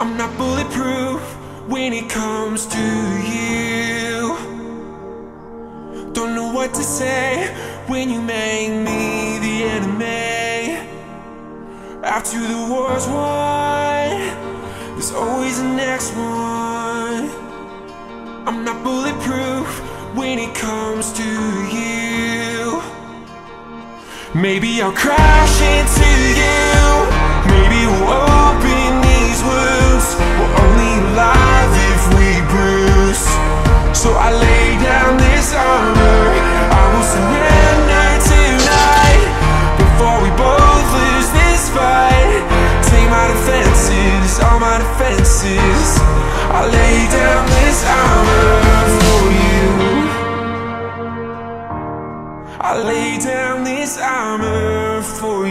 I'm not bulletproof when it comes to you. Don't know what to say when you make me the enemy. After the war's won, there's always the next one. I'm not bulletproof when it comes to you. Maybe I'll crash into you Defenses. I lay down this armor for you I lay down this armor for you